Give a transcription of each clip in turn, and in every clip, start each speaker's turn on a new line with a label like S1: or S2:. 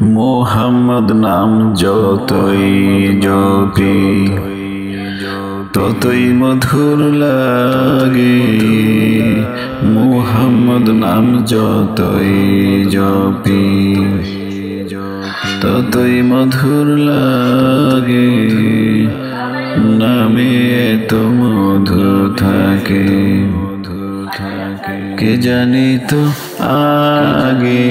S1: মোহাম্মদ নাম যতই জপি ততই মধুর লাগে। মোহাম্মদ নাম যতই জপি ততই মধুর লাগে। নামে তো মধু থাকে। কে জানি তো আগে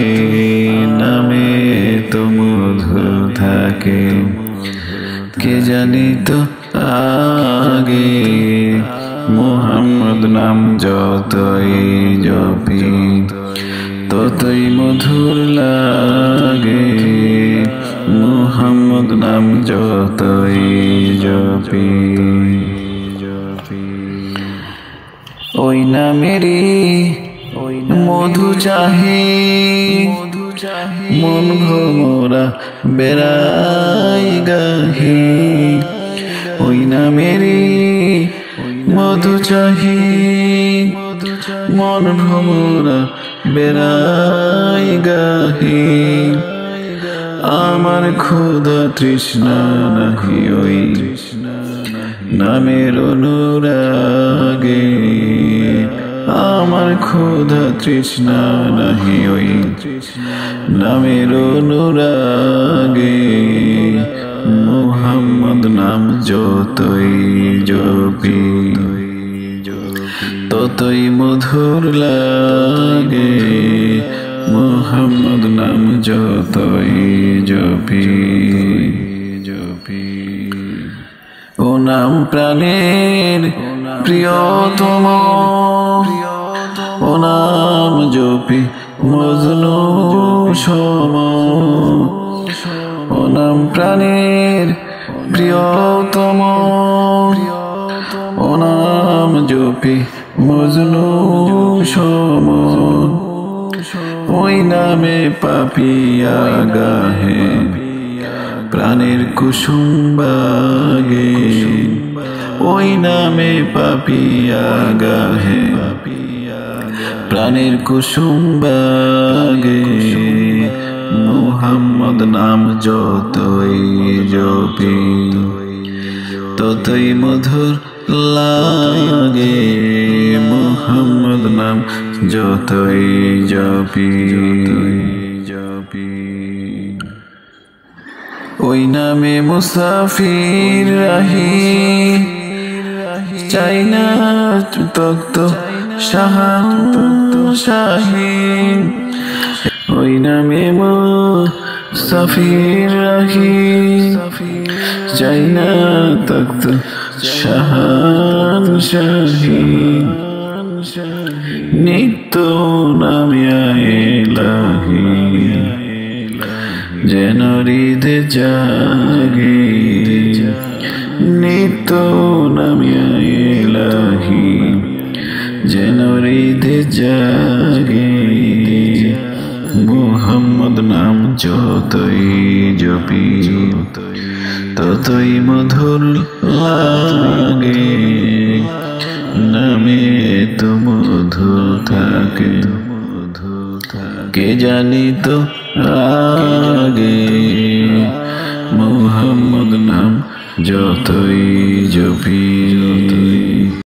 S1: কে জানি তো আগে মোহাম্মদ নাম যতই জপি, ততই মধুর লাগে। মোহাম্মদ নাম যতই জপি, ওই নামেরই মধু চাহে। মন ভোমরা বেড়াই গাহি। ওই নামেরই মধু চাহি। মন ভোমরা বেড়াই গাহি। আমার ক্ষুধা তৃষ্ণা নাহি ওই নামের অনুরাগে। ক্ষুধা তৃষ্ণা নাহি ওই নামের অনুরাগে। মোহাম্মদ নাম যতই জপি, ততই মধুর লাগে। মোহাম্মদ নাম যতই জপি জপি ও নাম প্রাণের প্রিয়তম। ও নাম জপি মজনু সম। ও নাম প্রাণের প্রিয়তম। ও নাম জপি মজনু সম। ওই নামে পাপিয়া গাহে প্রাণের কুসুম বাগে। ওই নামে পাপিয়া গাহে প্রাণের কুসুম বাগে মোহাম্মদ নাম যতই জপি, ততই মধুর লাগে মোহাম্মদ নাম যতই জপি জপি। ওই নামে মুসাফির রাহি, চাই না তক্ত শাহান্ত শাহীন ওই নামে মুসাফির রাহি চাই না তক্ত শাহান শাহীন নিত্য নামে এলাহি যেন হৃদে জাগে। নিত্য নামিয়া যেন জাগে মোহাম্মদ নাম যতই জপি ততই মধুর লাগে নামে তো মধু থাকে কে জানি তো আগে মোহাম্মদ নাম যতই জপি